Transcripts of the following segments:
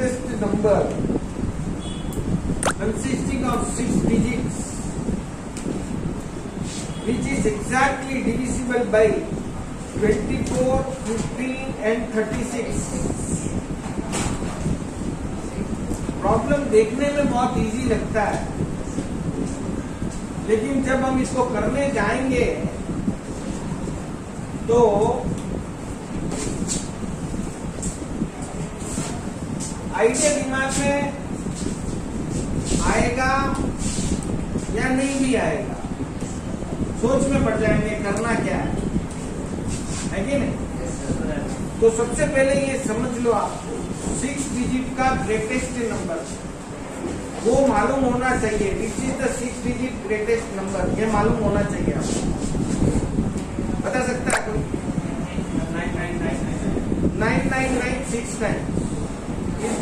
greatest number consisting of six digits which is exactly divisible by 24, 15 and 36. Problem देखने में बहुत easy लगता है लेकिन जब हम इसको करने जाएँगे तो आइडिया दिमाग में आएगा या नहीं भी आएगा? सोच में पड़ जाएँगे करना क्या है? है कि नहीं? तो सबसे पहले ये समझ लो आप। सिक्स डिजिट का ग्रेटेस्ट नंबर वो मालूम होना चाहिए। Which is the six digit greatest number ये मालूम होना चाहिए आपको बता सकता है कोई nine nine nine six nine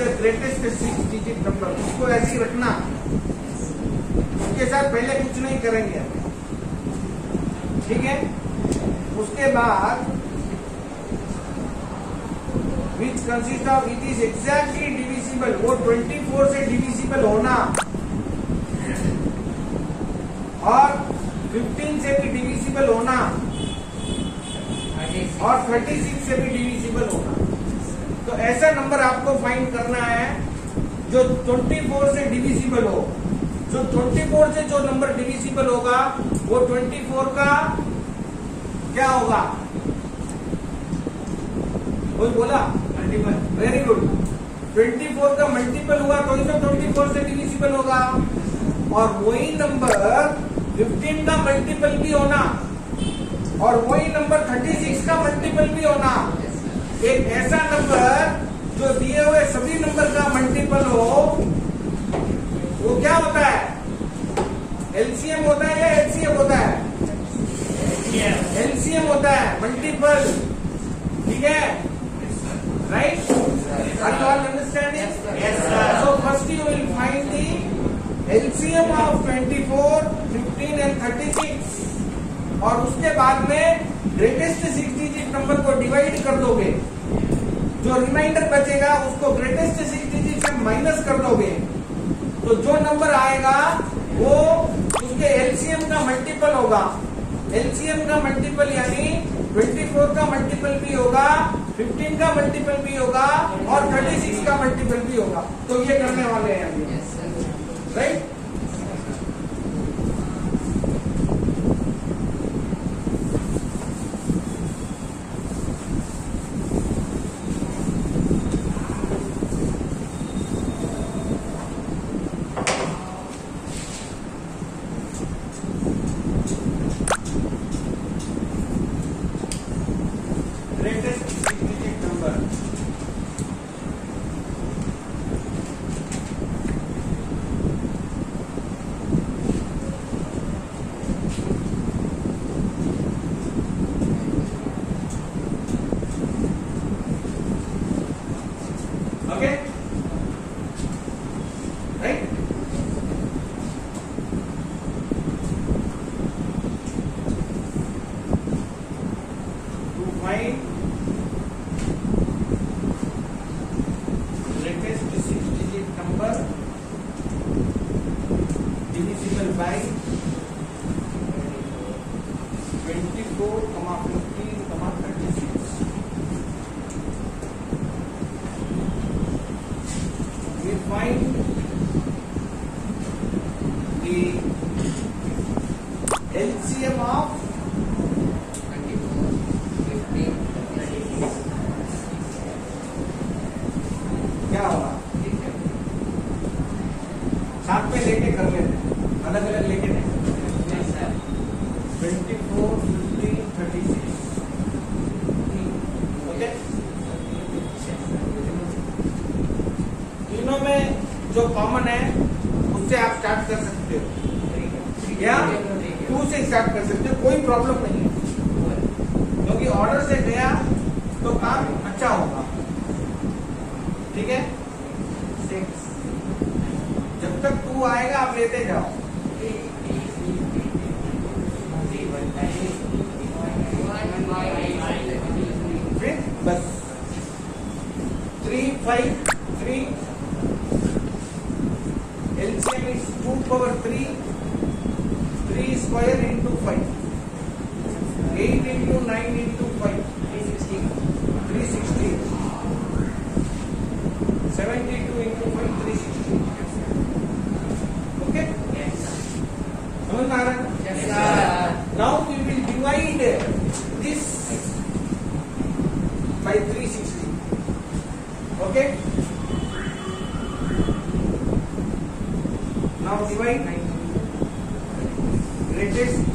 greatest six digit number उसको ऐसे ही रखना। उसके साथ पहले कुछ नहीं करेंगे। ठीक है? उसके बाद which consist of it is exactly divisible वो 24 से डिविजिबल होना। और 15 से भी डिविजिबल होना। और 36 से भी डिविजिबल होना। ऐसा नंबर आपको फाइंड करना है जो 24 से डिविजिबल हो। जो 24 से जो नंबर डिविजिबल होगा, वो 24 का क्या होगा? कोई बोला? मल्टीपल वेरी गुड 24 का मल्टीपल हुआ तो इसे 24 से डिविजिबल होगा। और वही नंबर 15 का मल्टीपल भी होना, और वही नंबर 36 का मल्टीपल भी होना। एक ऐसा नंबर जो दिए हुए सभी नंबर का मल्टीपल हो वो क्या होता है? एलसीएम होता है या एलसीएम होता है? एलसीएम होता है मल्टीपल ठीक है? Right are you all understanding so first you will find the LCM of 24, 15 and 36 और उसके बाद में ग्रेटेस्ट सिक्स डिजिट नंबर को डिवाइड कर दोगे जो रिमाइंडर बचेगा उसको ग्रेटेस्ट सिक्स डिजिट से माइनस कर दोगे तो जो नंबर आएगा वो उसके एलसीएम का मल्टीपल होगा। एलसीएम का मल्टीपल यानी 24 का मल्टीपल भी होगा 15 का मल्टीपल भी होगा और 36 का मल्टीपल भी होगा। तो ये करने वाले हैं अभी राइट जो कॉमन है उससे आप स्टार्ट कर सकते हो। या टू से स्टार्ट कर सकते हो कोई प्रॉब्लम नहीं है। क्योंकि ऑर्डर से गया तो काम अच्छा होगा। ठीक है? सिक्स जब तक टू आएगा आप लेते जाओ। फिर बस। Three five power 3 3 square into 5 8 into 9 into 5 360 360 72 into 5 360 okay yes samajh aa raha hai yes sir now we will divide this by 360 okay by 9 greatest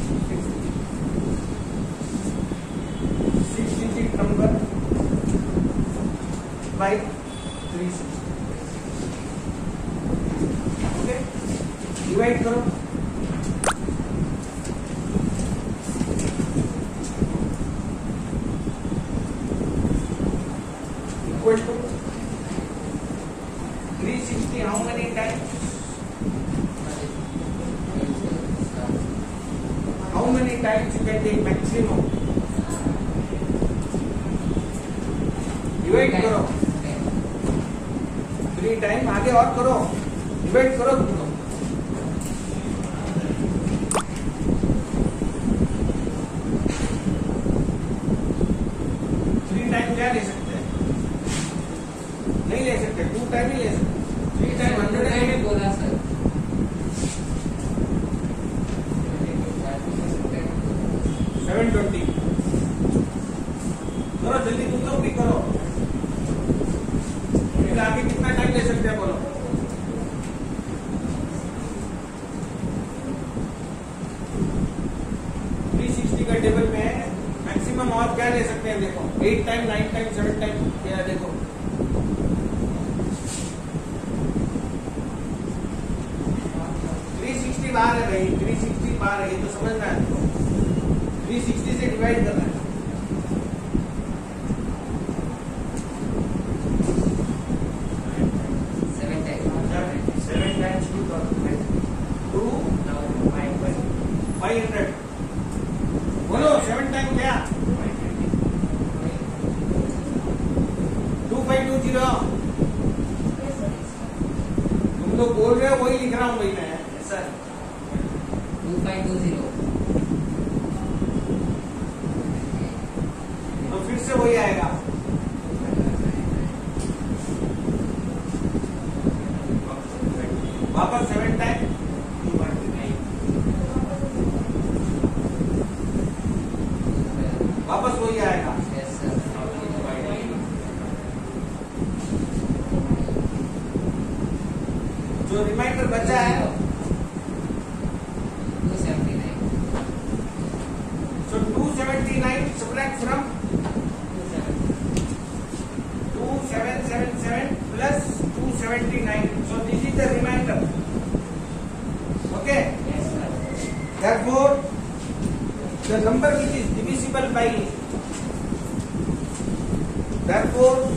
करो। थ्री टाइम आगे और करो। डिबेट करो। ये तो समझना है थ्री सिक्सटी से डिवाइड करना है। जो रिमाइंडर बचा है Therefore, the number which is divisible by therefore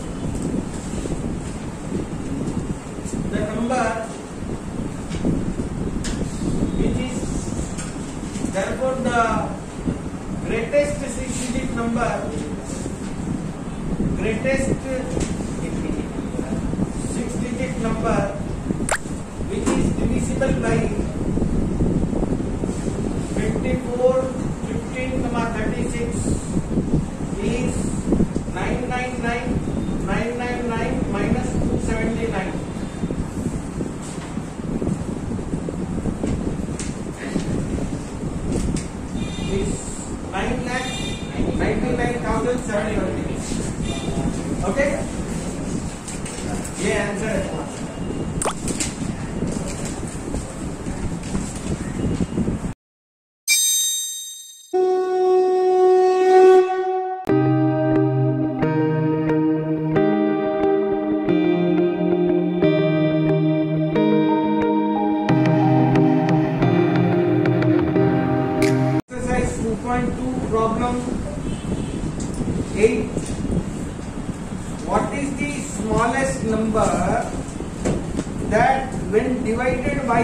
that when divided by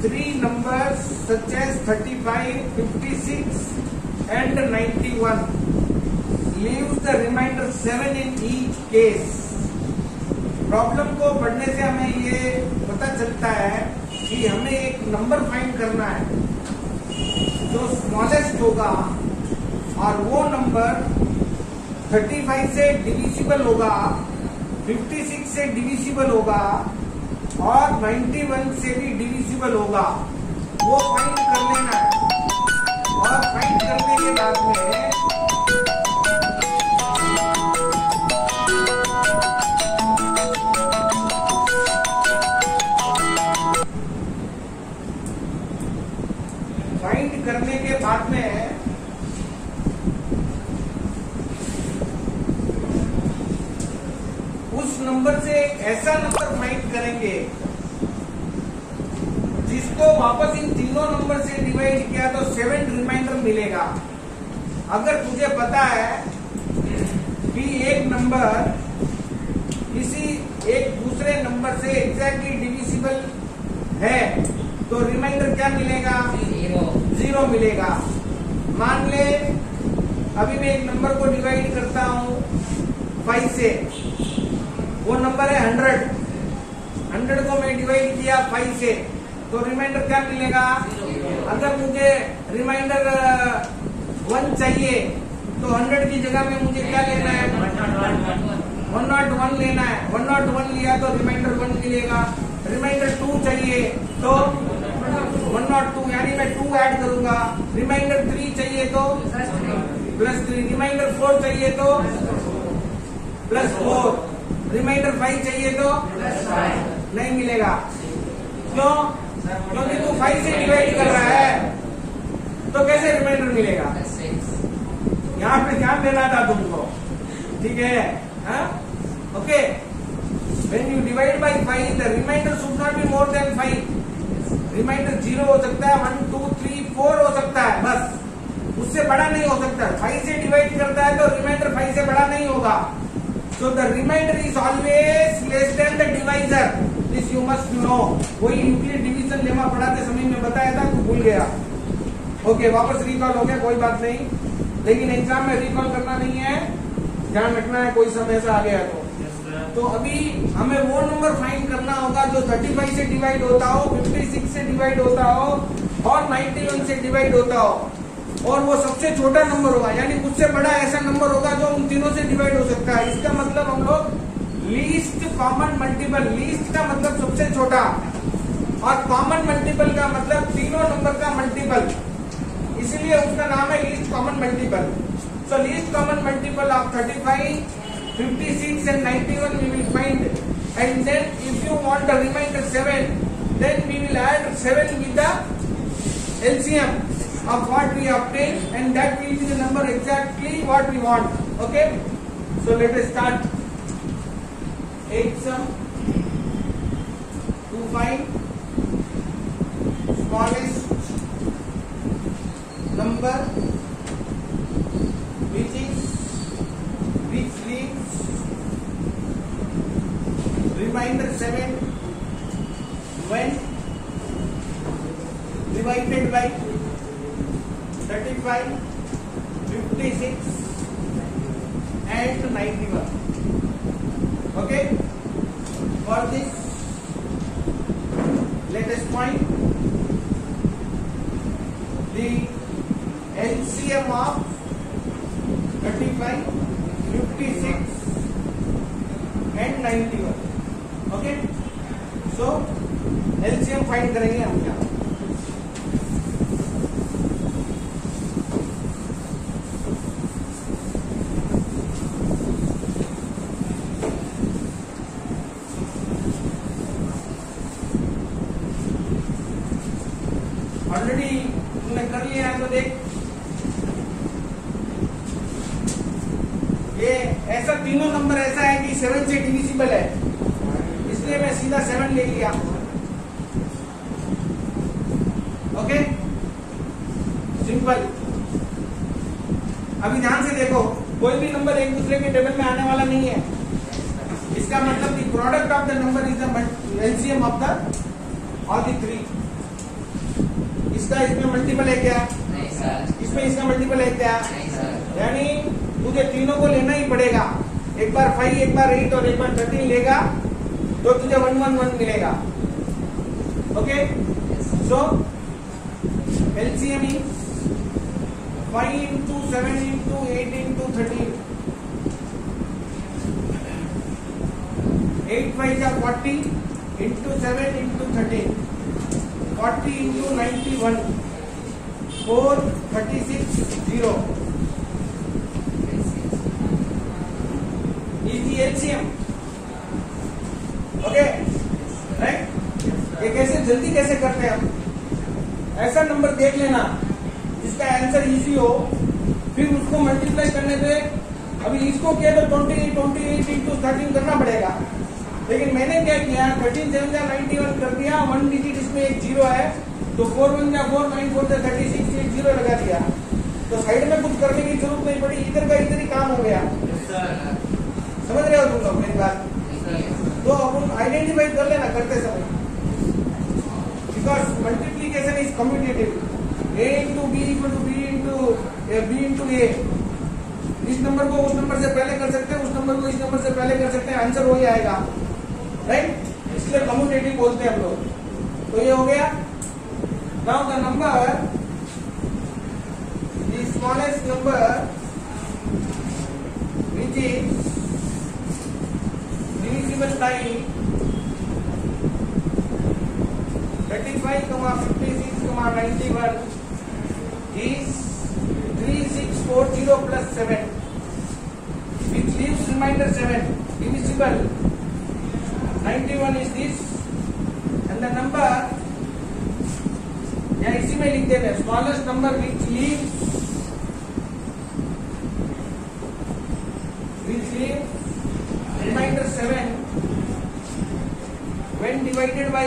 three numbers such as 35, 56 and 91 leaves the remainder 7 in each case. Problem को पढ़ने से हमें ये पता चलता है कि हमें एक नंबर फाइंड करना है जो स्मॉलेस्ट होगा और वो नंबर 35 से डिविजिबल होगा 56 से डिविजिबल होगा और 91 से भी डिविजिबल होगा। वो फाइंड कर लेना है। और फाइंड करने के बाद में फाइंड करने के बाद में उस नंबर से एक ऐसा नंबर फाइंड करेंगे जिसको वापस इन तीनों नंबर से डिवाइड किया तो सेवन रिमाइंडर मिलेगा। अगर तुझे पता है कि एक नंबर किसी एक दूसरे नंबर से एग्जैक्टली डिविजिबल है तो रिमाइंडर क्या मिलेगा? ज़ीरो ज़ीरो मिलेगा। मान ले अभी मैं एक नंबर को डिवाइड करता हूँ फाइव से। वो नंबर है हंड्रेड। हंड्रेड को मैं डिवाइड किया फाइव से तो रिमाइंडर क्या मिलेगा? अगर मुझे रिमाइंडर वन चाहिए तो हंड्रेड की जगह में मुझे क्या लेना है? वन नॉट वन लेना है। वन नॉट वन लिया तो रिमाइंडर वन मिलेगा। रिमाइंडर टू चाहिए तो वन नॉट टू यानी मैं टू ऐड करूँगा। रिमाइंडर थ्री चाहिए तो प्लस थ्री रिमाइंडर फोर चाहिए तो प्लस फोर रिमाइंडर फाइव चाहिए तो? नहीं मिलेगा। क्यों? क्योंकि तू फाइव से डिवाइड कर रहा है। तो कैसे रिमाइंडर मिलेगा? यहाँ पे ध्यान देना था तुमको। ठीक है? Okay when you divide by 5 the remainder should not be more than 5 remainder zero हो सकता है वन टू थ्री फोर हो सकता है, बस। उससे बड़ा नहीं हो सकता। फाइव से डिवाइड करता है तो रिमाइंडर फाइव से बड़ा नहीं होगा। So the remainder is always less than the divisor this you must know वही न्यूक्लियर डिवीज़न लेमा पढ़ाते समय में बताया था तू भूल गया। ओके वापस रिकॉल हो गया कोई बात नहीं। लेकिन एग्ज़ाम में रिकॉल करना नहीं है। ध्यान रखना है कोई समय ऐसा आ गया तो। तो अभी हमें वो नंबर फाइंड करना होगा जो 35 से डिवाइड होता हो 56 से डिवाइड होता हो और 91 से डिवाइड होता हो। और वो सबसे छोटा नंबर होगा, यानी उससे बड़ा ऐसा नंबर होगा जो उन तीनों से डिवाइड हो सकता है। इसका मतलब हम लोग लीस्ट कॉमन मल्टीपल लीस्ट का मतलब सबसे छोटा और कॉमन मल्टीपल का मतलब तीनों नंबर का मल्टीपल इसलिए उसका नाम है least common multiple so least common multiple of 35 56 and 91 we will find. And then if you want the remainder 7 then we will add 7 with the LCM of what we obtain and that will be the number exactly what we want. Okay. So let us start. 8 sum 2 5 already तुमने कर लिया है तो देख। ये ऐसा तीनों number ऐसा है कि सेवन से डिविजिबल है। इसलिए मैं सीधा सेवन ले लिया। ओके सिंपल अभी ध्यान से देखो, कोई भी नंबर एक दूसरे के टेबल में आने वाला नहीं है। इसका मतलब product of the number is the LCM of the all the three इसका इसमें मल्टीपल है क्या? नहीं सर इसमें इसका मल्टीपल है क्या? नहीं सर यानी तुझे तीनों को लेना ही पड़ेगा। एक बार फाइव एक बार एट और एक बार थर्टीन लेगा तो तुझे वन वन वन मिलेगा। Okay so LCM is five into seven into eight into thirteen eight five जा forty into seven into thirteen forty into ninety one four thirty six zero LCM okay right ये कैसे, जल्दी कैसे करते हैं? हम ऐसा नंबर देख लेना, जिसका आंसर इजी हो, फिर उसको मल्टीप्लाई करने पे, अभी इसको किया तो twenty twenty eight into thirteen करना पड़ेगा। लेकिन मैंने क्या किया थर्टीन सेवन जा नाइनटी वन कर दिया वन डिजिट इसमें एक ज़ीरो है तो फोर वन जा फोर नाइन फोर जा थर्टी सिक्स एक ज़ीरो लगा दिया। तो साइड में कुछ करने की ज़रूरत नहीं पड़ी इधर का इधर ही काम हो गया। समझ रहे हो तुम लोग मेरी बात? तो अपन आइडेंटिफाई कर लेना करते समय। Because multiplication is commutative A into B equal to B into B into A इस नंबर को उस नंबर से पहले कर सकते हैं उस नंबर को इस नंबर से पहले कर सकते हैं आंसर वही आएगा। राइट इसलिए कम्युनिटी बोलते हैं हम लोग। तो ये हो गया। Now the number the smallest number which is divisible time thirty five comma fifty six comma ninety one is three six four zero plus seven which leave remainder seven divisible 91 is this and the number या इसी में लिख देते हैं smallest number which leaves which leaves remainder 7 when divided by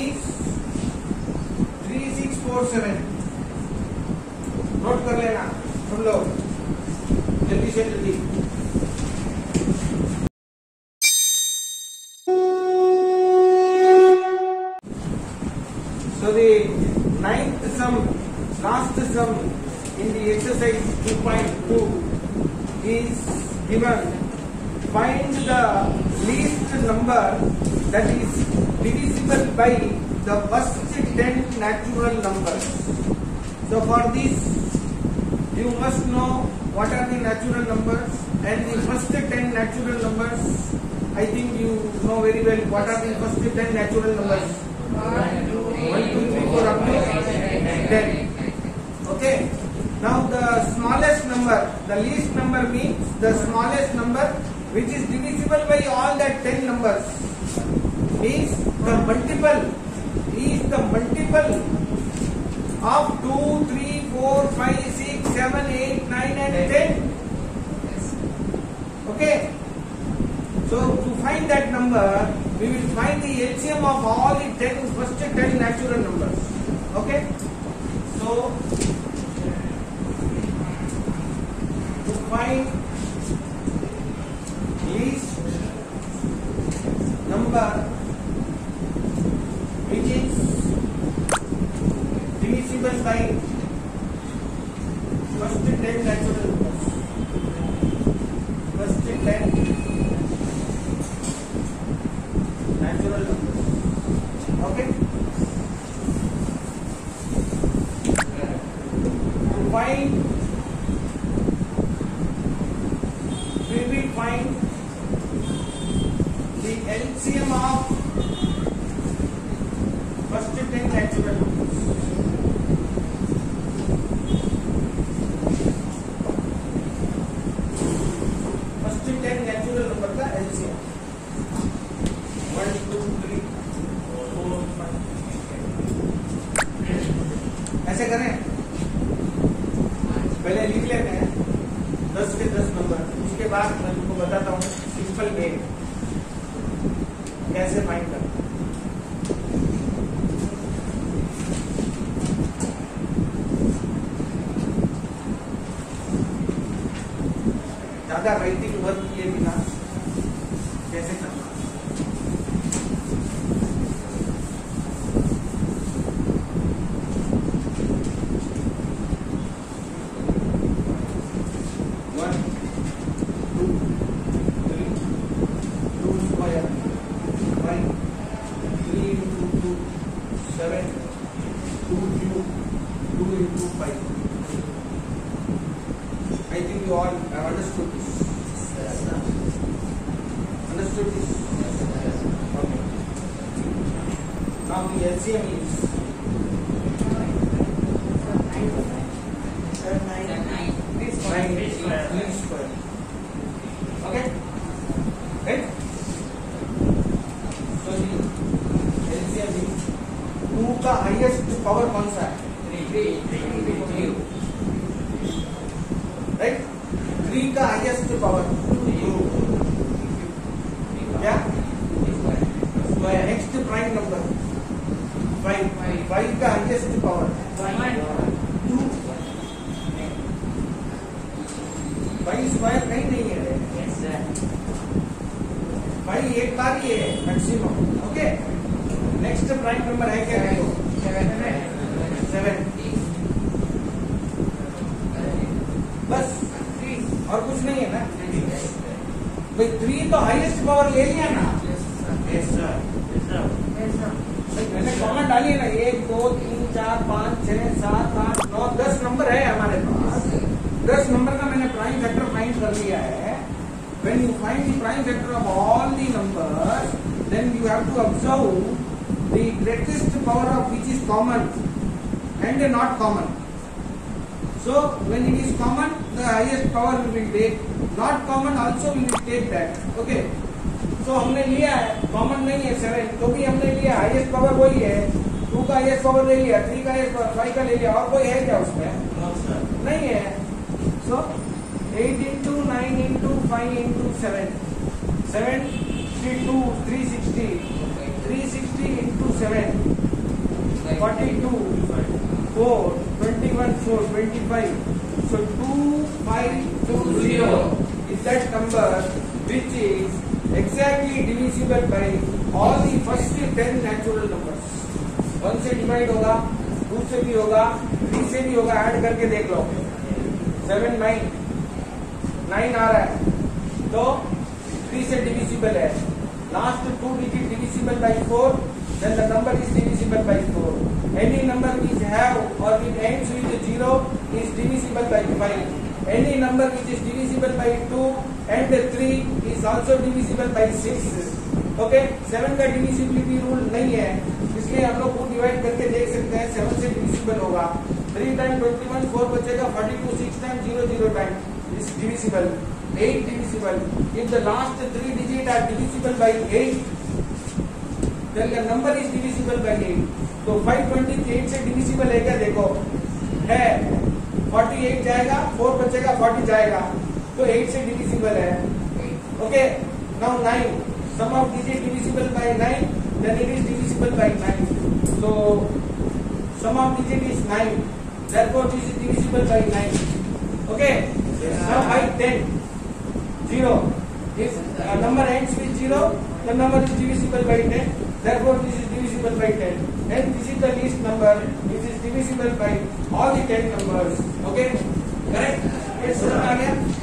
is 3647 note कर लेना सुन लो जल्दी से जल्दी natural numbers. So for this, you must know what are the natural numbers and the first 10 natural numbers. I think you know very well what are the first 10 natural numbers. 1, 2, 3, 4 up to 10. Okay. Now the smallest number, the least number means the smallest number which is divisible by all that 10 numbers is the multiple is the multiple of 2, 3, 4, 5, 6, 7, 8, 9 and 10. Okay. So to find that number, we will find the LCM of all the 10 first 10 natural numbers. Okay. So to find least number equals sign first take natural numbers first हूँ simple way कैसे find करते ज़्यादा Amen. मैंने comment डाली है? ना एक, दो, तीन, चार, पाँच छह सात, आठ, नौ, दस नंबर है हमारे पास। दस नंबर का मैंने प्राइम फैक्टर फाइंड कर लिया है। When you find the prime factor of all the number then you have to observe the greatest power of which is common and not common so, when it is common, the highest power will be take. Not common also will be take so हमने लिया है common नहीं है seven तो भी हमने लिया highest power वही है टू का हाईएस्ट पावर ले लिया थ्री का हाईएस्ट फाइव का ले लिया और कोई है क्या उसमें? नहीं है। So eight into nine into five into seven seven three two three sixty three sixty into seven forty two four twenty one four twenty five so two five two zero is that number which is exactly divisible by all the first ten natural numbers. One से divide होगा two से भी होगा three से भी होगा add करके देख लो सेवन नाइन नाइन आ रहा है तो थ्री से डिविजिबल है last two digit divisible by four then the number is divisible by 4 any number which have or it ends with 0 is divisible by 5 any number which is divisible by 2 and 3 is also divisible by 6 okay seven का divisibility rule नहीं है, इसलिए हम लोग को divide करके देख सकते हैं सेवन से डिविजिबल होगा। Three time twenty one four बचेगा forty two six time zero divisible eight divisible if the last three digit are divisible by eight then the number is divisible by 8 तो 528 से divisible है क्या? देखो, है। 48 जाएगा 4 बचेगा 40 जाएगा तो 8 से divisible है okay now 9 sum of digit divisible by 9 then it is divisible by 9 so sum of digit is 9 therefore this is divisible by 9 okay now by 10 0 if a number ends with 0 the number is divisible by 10 therefore this is divisible by 10 and this is the least number which is divisible by all the 10 numbers okay correct ये समझ आ गया